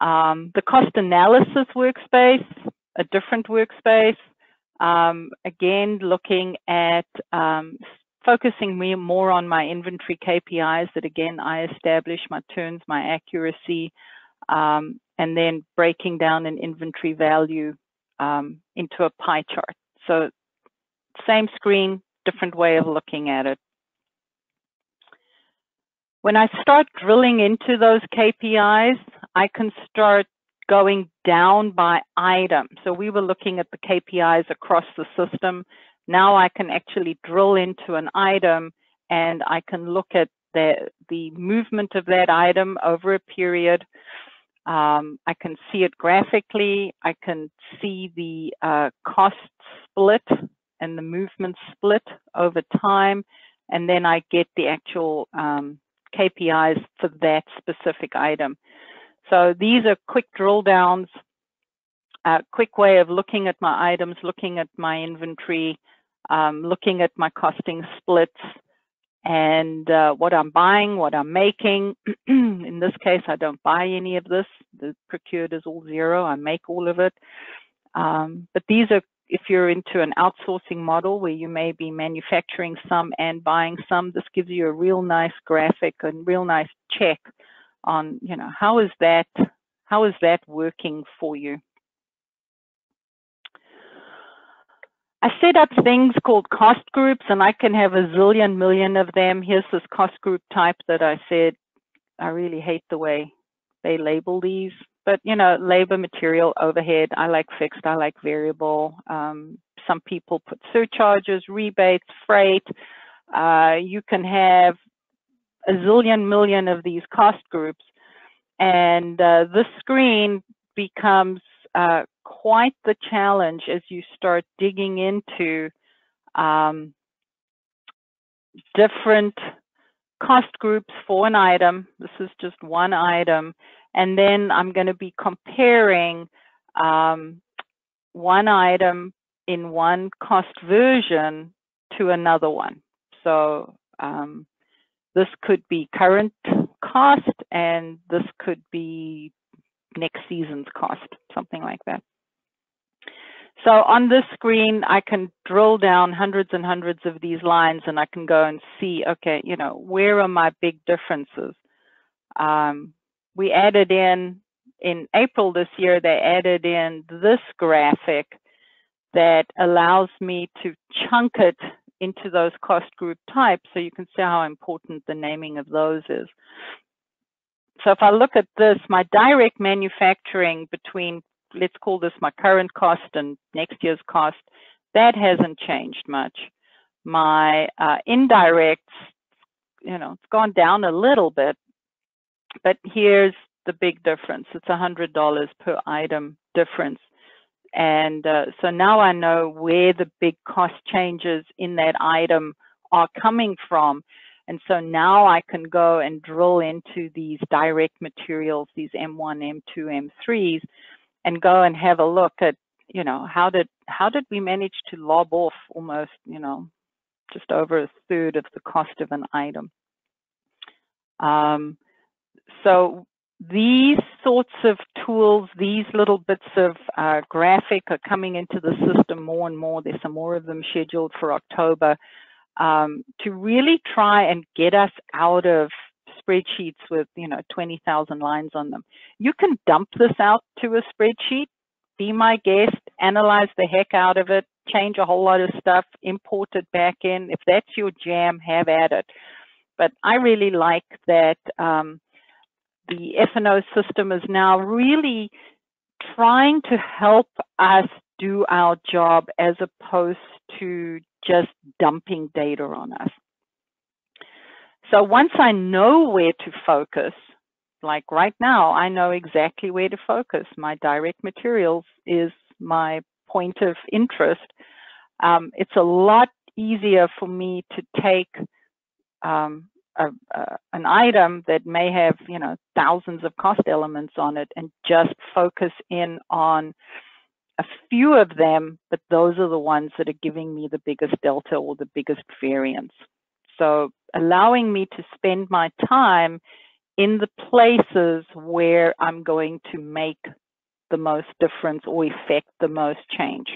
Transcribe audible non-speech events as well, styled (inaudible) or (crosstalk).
Um, the cost analysis workspace, a different workspace. Um, again, looking at um, focusing me more on my inventory KPIs that again, I establish my turns, my accuracy, um, and then breaking down an inventory value um, into a pie chart. So same screen, different way of looking at it. When I start drilling into those KPIs, I can start going down by item. So we were looking at the KPIs across the system. Now I can actually drill into an item and I can look at the, the movement of that item over a period. Um, I can see it graphically. I can see the uh, cost split and the movement split over time. And then I get the actual um, KPIs for that specific item. So these are quick drill downs, a quick way of looking at my items, looking at my inventory, um, looking at my costing splits and uh, what I'm buying, what I'm making. (clears throat) In this case, I don't buy any of this. The procured is all zero. I make all of it. Um, but these are if you're into an outsourcing model where you may be manufacturing some and buying some, this gives you a real nice graphic and real nice check on, you know, how is that, how is that working for you? I set up things called cost groups and I can have a zillion million of them. Here's this cost group type that I said, I really hate the way they label these but you know, labor, material, overhead. I like fixed. I like variable. Um, some people put surcharges, rebates, freight. Uh, you can have a zillion million of these cost groups, and uh, this screen becomes uh, quite the challenge as you start digging into um, different cost groups for an item. This is just one item and then I'm going to be comparing um, one item in one cost version to another one. So um, this could be current cost and this could be next season's cost, something like that. So on this screen, I can drill down hundreds and hundreds of these lines and I can go and see, okay, you know, where are my big differences? Um, we added in, in April this year, they added in this graphic that allows me to chunk it into those cost group types so you can see how important the naming of those is. So if I look at this, my direct manufacturing between, let's call this my current cost and next year's cost, that hasn't changed much. My uh, indirects, you know, it's gone down a little bit, but here's the big difference. It's $100 per item difference. And uh, so now I know where the big cost changes in that item are coming from. And so now I can go and drill into these direct materials, these M1, M2, M3s, and go and have a look at, you know, how did how did we manage to lob off almost, you know, just over a third of the cost of an item. Um, so these sorts of tools, these little bits of uh, graphic are coming into the system more and more. There's some more of them scheduled for October um, to really try and get us out of spreadsheets with, you know, 20,000 lines on them. You can dump this out to a spreadsheet, be my guest, analyze the heck out of it, change a whole lot of stuff, import it back in. If that's your jam, have at it. But I really like that um, the F&O system is now really trying to help us do our job as opposed to just dumping data on us. So once I know where to focus, like right now, I know exactly where to focus. My direct materials is my point of interest. Um, it's a lot easier for me to take um, a, a, uh, an item that may have, you know, thousands of cost elements on it and just focus in on a few of them, but those are the ones that are giving me the biggest delta or the biggest variance. So allowing me to spend my time in the places where I'm going to make the most difference or effect the most change.